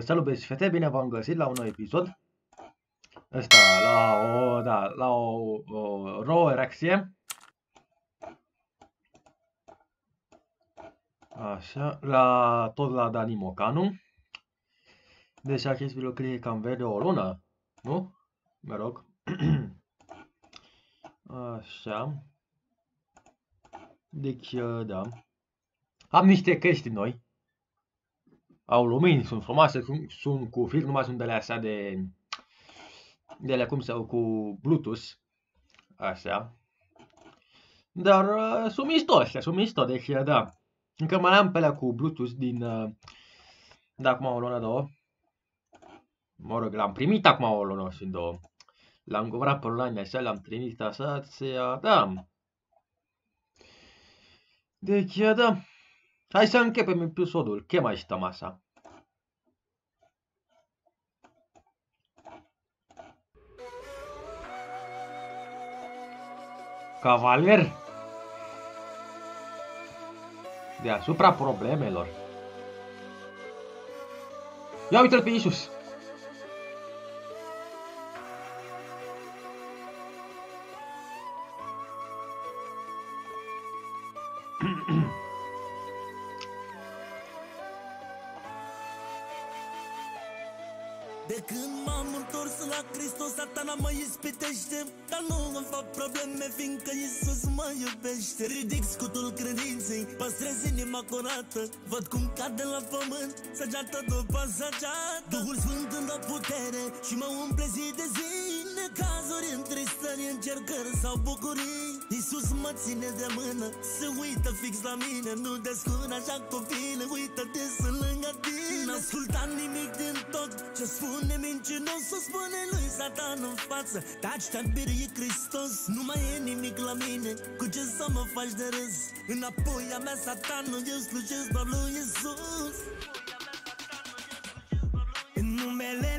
Salut băieți și fete, bine v-am găsit la un nou episod. Ăsta, la o, da, la o, o rouă reacție. Așa, la, tot la Dani Mocanu. Deci acest videoclip cam vede o lună, nu? Mă rog. Așa. Deci, da. Am niște căști noi au lumini, sunt frumoase, sunt, sunt cu fir, numai sunt de așa de, de alea cum sau cu Bluetooth, așa. Dar uh, sunt mișto astea, sunt mișto, deci da. Încă mai am pe alea cu Bluetooth din, uh, de acum o lună, două. Mă rog, l-am primit acum o lună și două. L-am cumpărat pe online așa, l-am trimis așa, se, da. Deci, da. Hai să începem episodul. Ce mai stăm Cavaler deasupra problemelor. Ia uite-l pe Iisus! la Hristos, satana mă ispitește. Dar nu îmi fac probleme, fiindcă Iisus mă iubește. Ridic scutul credinței, păstrez inima curată. Văd cum cade la pământ, săgeată după săgeată. Duhul Sfânt îmi dă putere și mă umple zi de zi Necazuri, întristări, încercări sau bucurii. Iisus mă ține de mână, se uită fix la mine Nu descuraja copile, uită-te, sunt lângă tine. N-asculta nimic din tot ce spune mincinos O spune lui Satan în față. Taci, te-a Hristos Nu mai e nimic la mine Cu ce să mă faci de râs? Înapoi a mea satanul Eu slujesc doar lui Iisus. În numele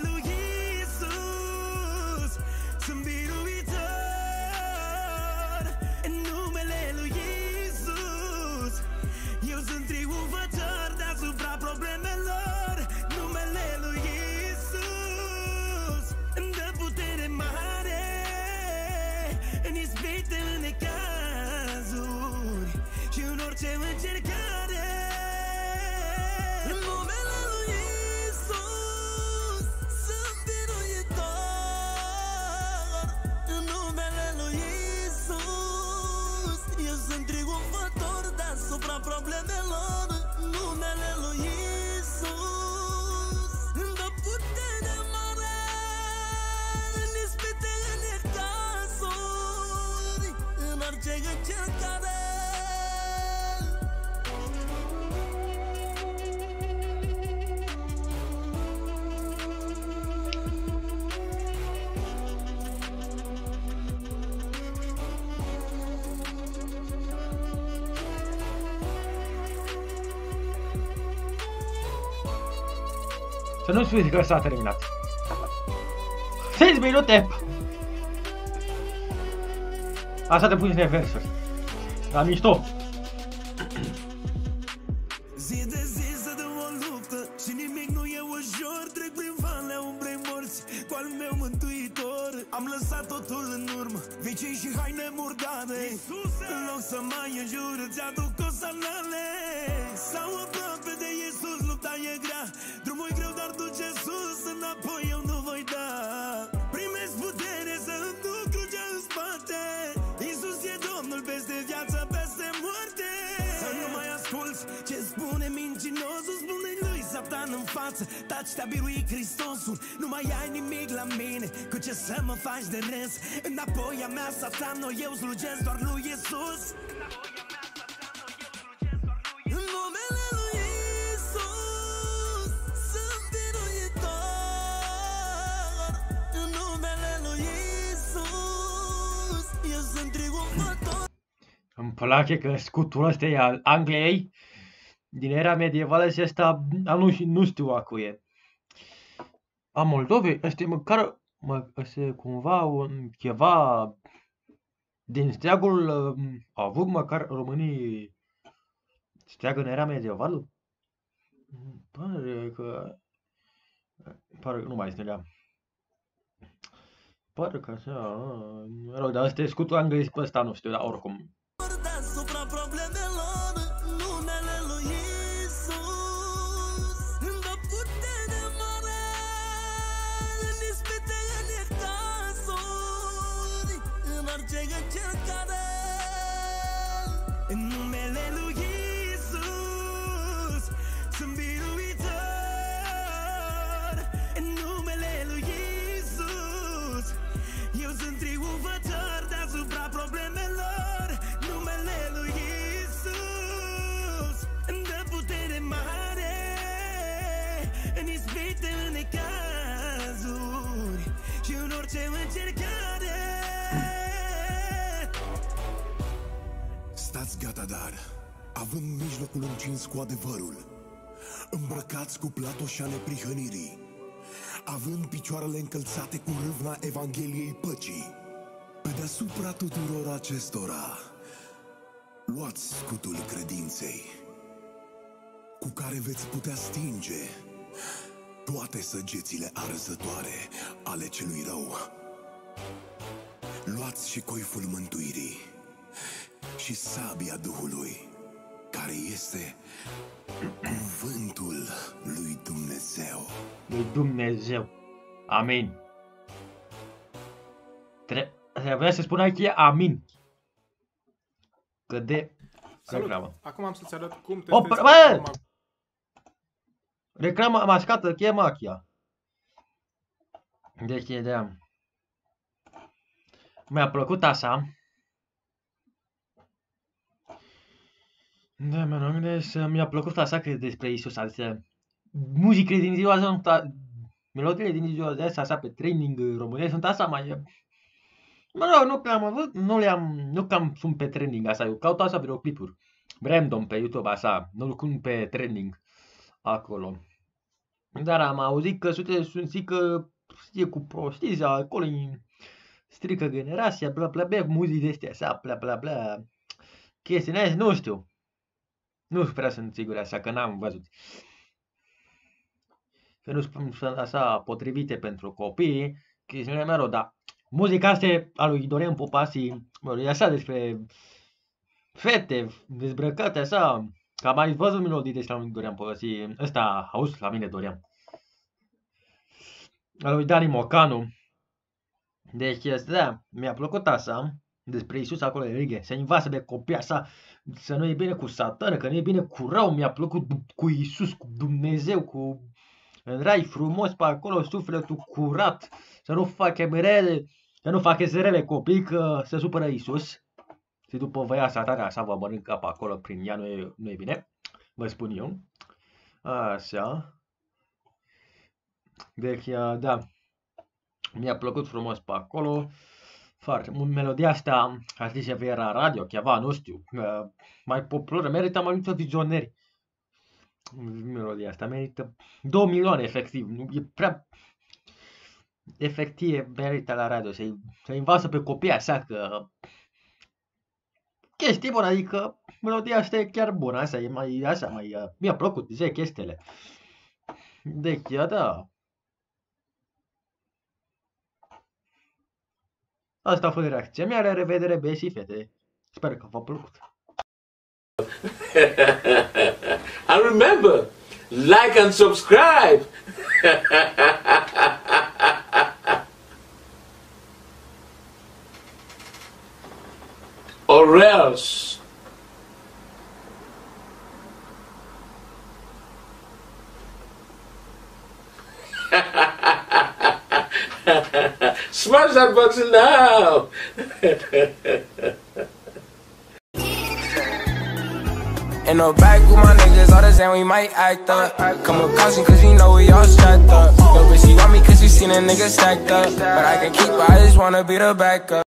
deasupra Să nu spui că s-a terminat. 6 minute! Asta te pui versuri. La mișto. Zi de zi să dăm o luptă Și nimic nu e ușor Trec prin valea umbrei morți Cu al meu mântuitor Am lăsat totul în urmă Vicii și haine murdare Iisuse! În loc să mai înjur Îți aduc o salale Sau aproape de Iisus Lupta e grea Înapoi eu nu voi da. Primesc putere să înduc crucea în spate. Iisus e Domnul peste viață, peste moarte. Să nu mai asculti ce spune mincinosul Spune lui Satan în față. Taci te-a biruit Hristosul Nu mai ai nimic la mine. Cu ce să mă faci de râs? Înapoi a mea Satan Nu eu slujesc doar lui Iisus. În place că scutul ăsta e al Angliei din era medievală și ăsta a, nu, nu știu a cui e. A Moldovei, ăsta e măcar, mă, ăsta e cumva un, ceva din steagul, um, au avut măcar românii steag în era medievală? Îmi Pare că Pare că nu mai este Pare că așa... Mă rog, dar ăsta e scutul englez pe ăsta, nu știu, dar oricum. together in the având mijlocul încins cu adevărul, îmbrăcați cu platoșale prihănirii, având picioarele încălțate cu râvna Evangheliei păcii, pe deasupra tuturor acestora, luați scutul credinței, cu care veți putea stinge toate săgețile arzătoare ale celui rău. Luați și coiful mântuirii și sabia Duhului, care este cuvântul lui Dumnezeu. Lui Dumnezeu. Amin. Tre- Trebuia să spun aici amin. Că de... Salut! Reclamă. Acum am să-ți arăt cum te Opa, testezi bă! acum. Reclama mascată, che machia. Deci e de Mi-a plăcut așa. Da, mă rog, deci mi-a plăcut așa că despre Isus, adică muzicile din ziua de azi sunt a- melodiile din ziua de azi, așa pe training românesc, sunt așa mai... Mă rog, nu prea am avut, nu le-am, nu cam sunt pe trending așa, eu caut așa videoclipuri random pe YouTube așa, nu cum pe trending acolo. Dar am auzit că sute sunt zic că e cu prostii, acolo îi strică generația, bla bla bla, muzici de astea, așa, bla bla bla, chestii astea, nu știu. Nu prea sunt sigur așa, că n-am văzut. Că nu sunt așa potrivite pentru copii, chestiile mele, dar muzica asta e a lui Dorian Popasi, mă rog, e așa despre fete dezbrăcate așa, că am mai văzut melodii despre lui Dorian Popasi, ăsta, auzi, la mine Dorian. Al lui Dani Mocanu. Deci, este, da, mi-a plăcut așa, despre Isus acolo de righe, să învață de copii așa, să nu e bine cu satană, că nu e bine cu rău, mi-a plăcut cu Isus, cu Dumnezeu, cu în rai frumos pe acolo, sufletul curat, să nu facă rele, să nu facă rele copii, că se supără Isus. Și după vă ia satana, așa vă mănâncă pe acolo prin ea, nu e, nu e bine, vă spun eu. Așa. Deci, da, mi-a plăcut frumos pe acolo. Foarte mult. Melodia asta, a zis că era radio, ceva, nu știu, uh, mai populară, merită mai multă vizioneri. Melodia asta merită 2 milioane, efectiv. Nu, e prea... Efectiv, merită la radio să-i, să învață pe copii așa că... Chestii bune, adică melodia asta e chiar bună, asta e mai, așa, mai, uh, mi-a plăcut, zice chestiile. Deci, da, Asta a fost reacția mea, la revedere, și fete. Sper că v-a plăcut. and remember, like and subscribe. or else. Smash that button now! In the back with my niggas, all the same, we might act up. Come with caution, cause you know we all strapped up. Yo, bitch, she want me cause she seen a nigga stacked up. But I can keep her, I just wanna be the backup.